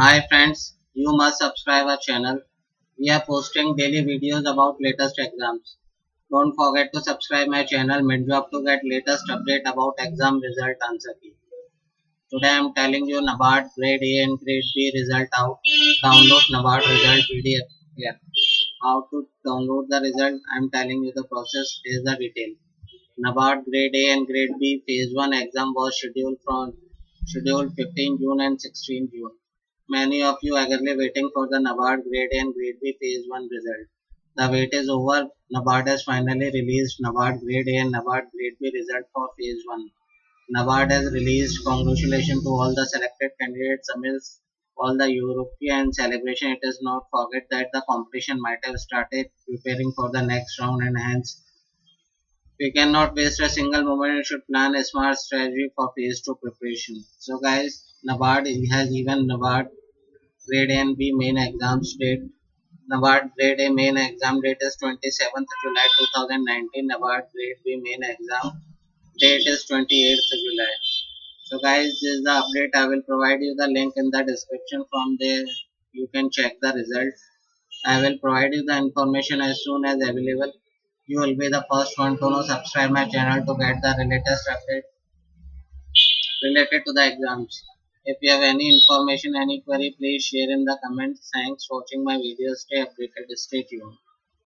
Hi friends, you must subscribe our channel. We are posting daily videos about latest exams. Don't forget to subscribe my channel Mint Job to get latest update about exam result answer key. Today I am telling you NABARD grade A and grade B result out. Download NABARD result PDF here. How to download the result I am telling you the process. Here's the detail. NABARD grade A and grade B phase 1 exam was scheduled from scheduled 15 June and 16 June. Many of you eagerly waiting for the NABARD grade A and grade B phase 1 result. The wait is over. NABARD has finally released NABARD grade A and NABARD grade B result for phase 1. NABARD has released congratulations to all the selected candidates amidst all the European celebration. It is not forget that the competition might have started preparing for the next round and hence we cannot waste a single moment and should plan a smart strategy for phase 2 preparation. So guys, NABARD has even NABARD grade A and B main exams date. NABARD grade A main exam date is 27th July 2019. NABARD grade B main exam date is 28th July. So guys, this is the update. I will provide you the link in the description. From there, you can check the results. I will provide you the information as soon as available. You will be the first one to know. Subscribe my channel to get the latest update related to the exams. If you have any information, any query, please share in the comments. Thanks for watching my videos. Stay updated. Stay tuned.